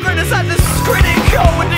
criticize this critical